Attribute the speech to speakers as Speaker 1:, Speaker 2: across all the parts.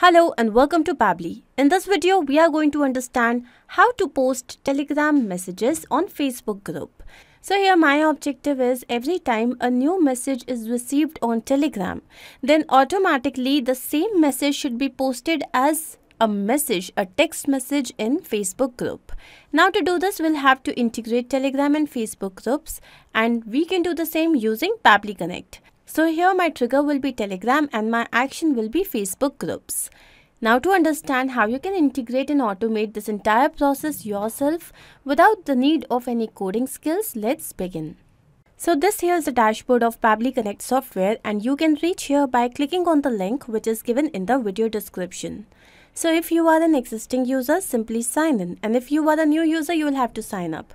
Speaker 1: Hello and welcome to Pabbly. In this video, we are going to understand how to post Telegram messages on Facebook group. So here my objective is every time a new message is received on Telegram, then automatically the same message should be posted as a message, a text message in Facebook group. Now to do this, we'll have to integrate Telegram and Facebook groups and we can do the same using Pabbly Connect. So here my trigger will be Telegram and my action will be Facebook groups. Now to understand how you can integrate and automate this entire process yourself without the need of any coding skills, let's begin. So this here is the dashboard of Pabbly Connect software and you can reach here by clicking on the link which is given in the video description. So if you are an existing user, simply sign in and if you are a new user, you will have to sign up.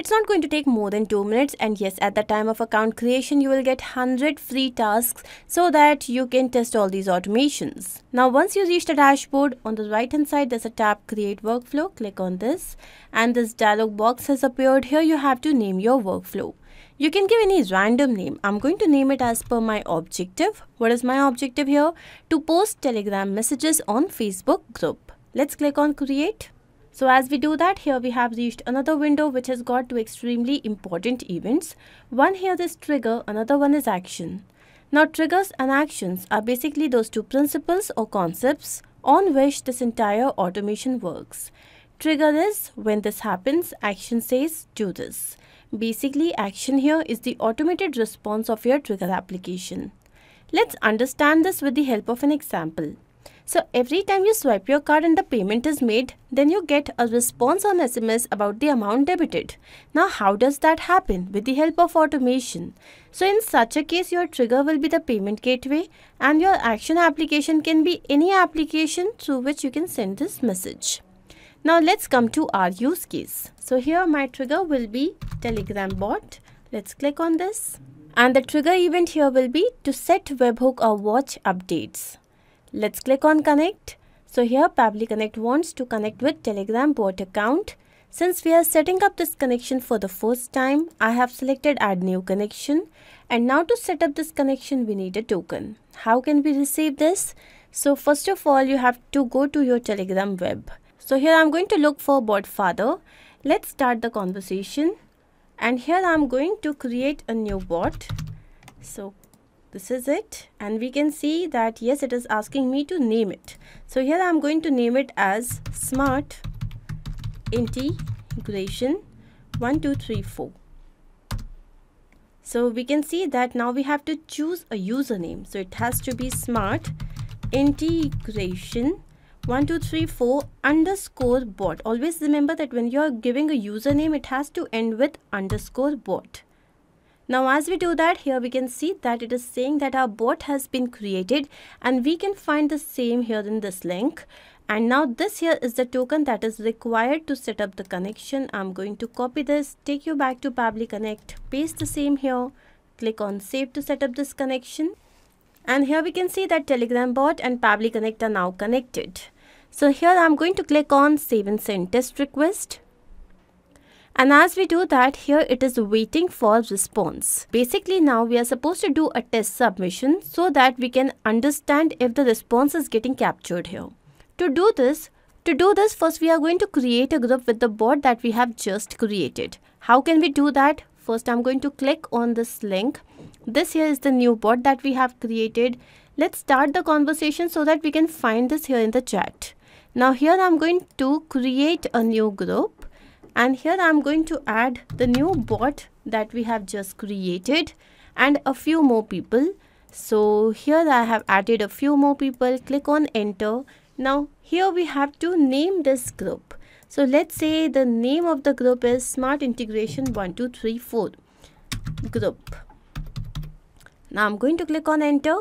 Speaker 1: It's not going to take more than 2 minutes and yes at the time of account creation you will get 100 free tasks so that you can test all these automations. Now once you reach the dashboard on the right hand side there's a tab create workflow click on this and this dialog box has appeared here you have to name your workflow. You can give any random name. I'm going to name it as per my objective. What is my objective here? To post telegram messages on Facebook group. Let's click on create. So as we do that, here we have reached another window which has got two extremely important events. One here is trigger, another one is action. Now triggers and actions are basically those two principles or concepts on which this entire automation works. Trigger is when this happens, action says do this. Basically, action here is the automated response of your trigger application. Let's understand this with the help of an example. So every time you swipe your card and the payment is made, then you get a response on SMS about the amount debited. Now how does that happen? With the help of automation. So in such a case, your trigger will be the payment gateway and your action application can be any application through which you can send this message. Now let's come to our use case. So here my trigger will be Telegram bot. Let's click on this. And the trigger event here will be to set webhook or watch updates. Let's click on connect. So here Pabbly Connect wants to connect with Telegram bot account. Since we are setting up this connection for the first time, I have selected add new connection. And now to set up this connection, we need a token. How can we receive this? So first of all, you have to go to your Telegram web. So here I'm going to look for bot father. Let's start the conversation. And here I'm going to create a new bot. So this is it. And we can see that yes it is asking me to name it. So here i'm going to name it as smart integration 1234 so we can see that now we have to choose a username. So it has to be smart integration 1234 underscore bot. Always remember that when you're giving a username it has to end with underscore bot now as we do that here we can see that it is saying that our bot has been created and we can find the same here in this link. And now this here is the token that is required to set up the connection. I'm going to copy this, take you back to Pabbly Connect, paste the same here, click on save to set up this connection. And here we can see that Telegram bot and Pabbly Connect are now connected. So here I'm going to click on save and send test request. And as we do that, here it is waiting for response. Basically now we are supposed to do a test submission so that we can understand if the response is getting captured here. To do this, to do this first we are going to create a group with the bot that we have just created. How can we do that? First I'm going to click on this link. This here is the new bot that we have created. Let's start the conversation so that we can find this here in the chat. Now here I'm going to create a new group and here I'm going to add the new bot that we have just created and a few more people. So here I have added a few more people. Click on enter. Now here we have to name this group. So let's say the name of the group is Smart Integration 1234 group. Now I'm going to click on enter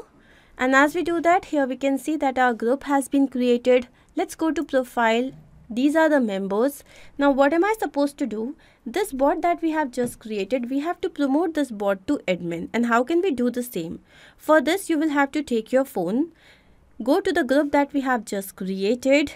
Speaker 1: and as we do that here we can see that our group has been created. Let's go to profile these are the members. Now what am i supposed to do? This bot that we have just created we have to promote this bot to admin. And how can we do the same? For this you will have to take your phone go to the group that we have just created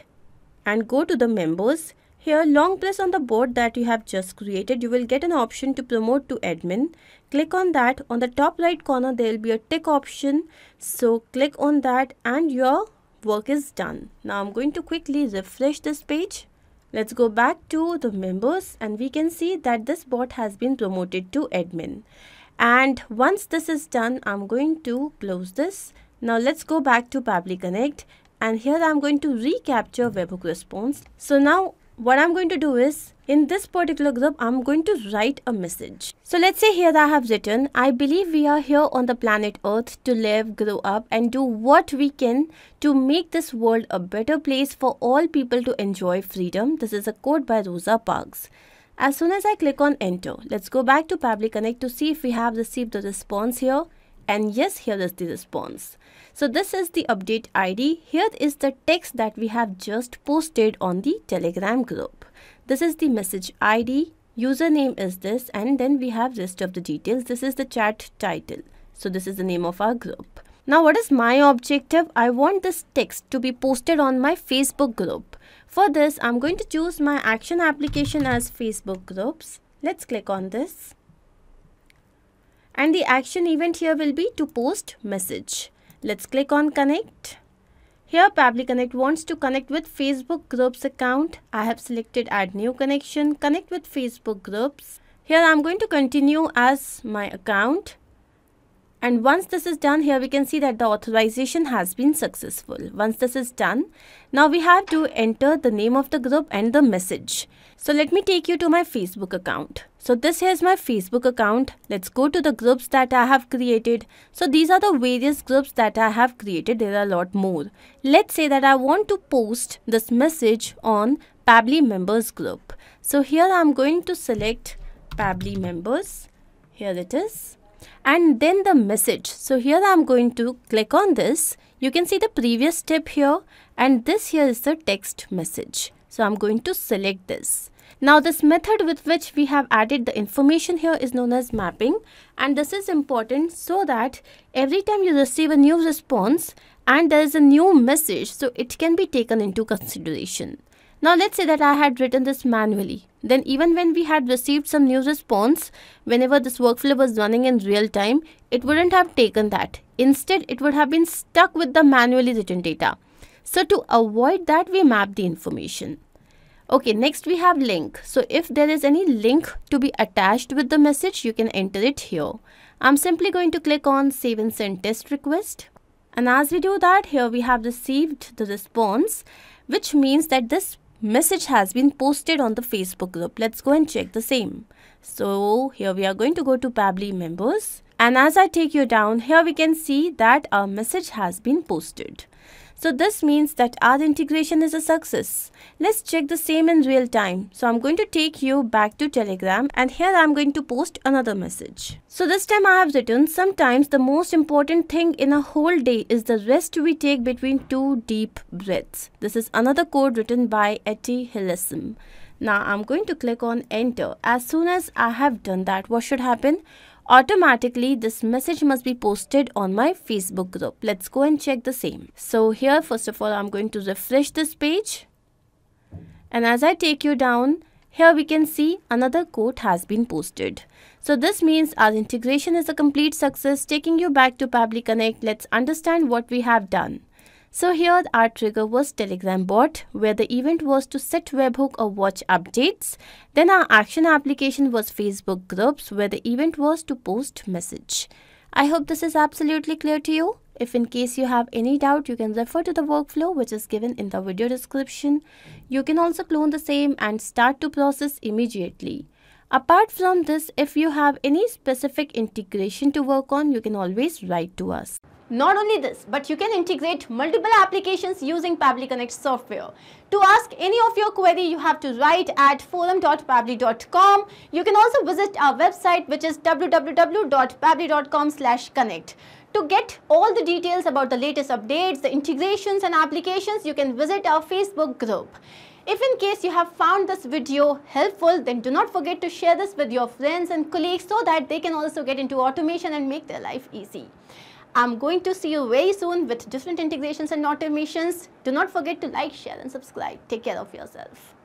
Speaker 1: and go to the members. Here long press on the bot that you have just created. You will get an option to promote to admin. Click on that. On the top right corner there will be a tick option. So click on that and your work is done. Now I'm going to quickly refresh this page. Let's go back to the members and we can see that this bot has been promoted to admin. And once this is done, I'm going to close this. Now let's go back to Pabbly Connect and here I'm going to recapture webhook response. So now what I'm going to do is in this particular group I'm going to write a message. So let's say here that I have written I believe we are here on the planet earth to live, grow up and do what we can to make this world a better place for all people to enjoy freedom. This is a quote by Rosa Parks. As soon as I click on enter, let's go back to Pabbly Connect to see if we have received the response here and yes here is the response. So this is the update id here is the text that we have just posted on the telegram group. This is the message id username is this and then we have rest of the details. This is the chat title. So this is the name of our group. Now what is my objective? I want this text to be posted on my facebook group. For this i'm going to choose my action application as facebook groups. Let's click on this and the action event here will be to post message. Let's click on connect. Here Pabbly Connect wants to connect with Facebook groups account. I have selected add new connection, connect with Facebook groups. Here I'm going to continue as my account. And once this is done, here we can see that the authorization has been successful. Once this is done, now we have to enter the name of the group and the message. So let me take you to my Facebook account. So this here is my Facebook account. Let's go to the groups that I have created. So these are the various groups that I have created. There are a lot more. Let's say that I want to post this message on Pabbly members group. So here I'm going to select Pabbly members. Here it is. And then the message. So here I'm going to click on this. You can see the previous step here and this here is the text message. So I'm going to select this. Now this method with which we have added the information here is known as mapping and this is important so that every time you receive a new response and there is a new message so it can be taken into consideration. Now let's say that I had written this manually. Then even when we had received some new response, whenever this workflow was running in real time, it wouldn't have taken that. Instead, it would have been stuck with the manually written data. So to avoid that, we map the information. Okay, next we have link. So if there is any link to be attached with the message, you can enter it here. I'm simply going to click on save and send test request. And as we do that, here we have received the response, which means that this message has been posted on the Facebook group. Let's go and check the same. So here we are going to go to Pabbly members. And as I take you down, here we can see that our message has been posted. So this means that our integration is a success. Let's check the same in real time. So I'm going to take you back to Telegram and here I'm going to post another message. So this time I have written sometimes the most important thing in a whole day is the rest we take between two deep breaths. This is another code written by Etty Hillesum. Now I'm going to click on enter. As soon as I have done that, what should happen? Automatically this message must be posted on my Facebook group. Let's go and check the same. So here first of all I'm going to refresh this page and as I take you down here we can see another quote has been posted. So this means our integration is a complete success taking you back to Pabbly Connect. Let's understand what we have done. So here our trigger was Telegram bot where the event was to set webhook or watch updates. Then our action application was Facebook groups where the event was to post message. I hope this is absolutely clear to you. If in case you have any doubt, you can refer to the workflow which is given in the video description. You can also clone the same and start to process immediately. Apart from this, if you have any specific integration to work on, you can always write to us.
Speaker 2: Not only this, but you can integrate multiple applications using Pabbly Connect software. To ask any of your query, you have to write at forum.pabbly.com. You can also visit our website which is www.pabbly.com connect. To get all the details about the latest updates, the integrations and applications, you can visit our Facebook group. If in case you have found this video helpful, then do not forget to share this with your friends and colleagues so that they can also get into automation and make their life easy. I'm going to see you very soon with different integrations and automations. Do not forget to like, share and subscribe. Take care of yourself.